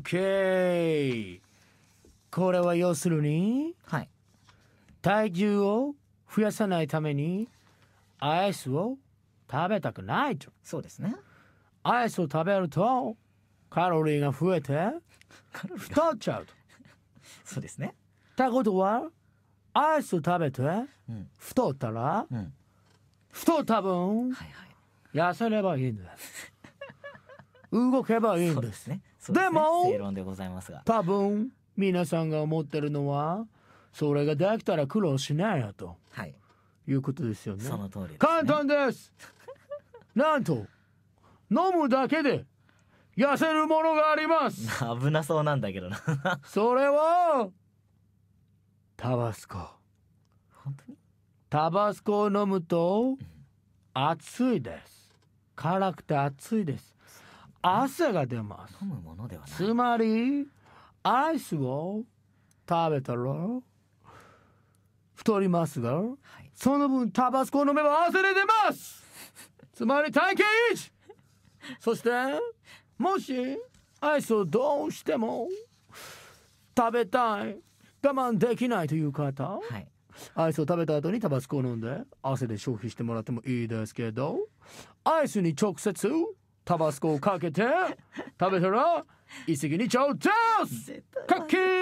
OK これは要するにはい。体重を増やさないためにアイスを食べたくないと。そうですね。アイスを食べるとカロリーが増えて太っちゃうと。そうですね。ってことはアイスを食べてうん。太ったらうん。太った分はいはい。痩せればいいんです 動けばいいんですねでも正論でございますが。多分皆さんが思ってるのはそれができたら苦労しないよと。はい。いうことですよね。その通りです、ね、簡単です。なんと飲むだけで痩せるものがあります。危なそうなんだけどな。それはタバスコ。本当に？タバスコを飲むと熱いです。辛くて熱いです汗が出ます。飲むものではない。つまりアイスを食べたら太りますがはい。その分タバスコを飲めば汗で出ます。つまり体型維持。そしてもしアイスをどうしても食べたい我慢できないという方はい。アイスを食べた後にタバスコを飲んで汗で消費してもらってもいいですけどアイスに直接タバスコをかけて食べたら一石二鳥です。絶対カッキン絶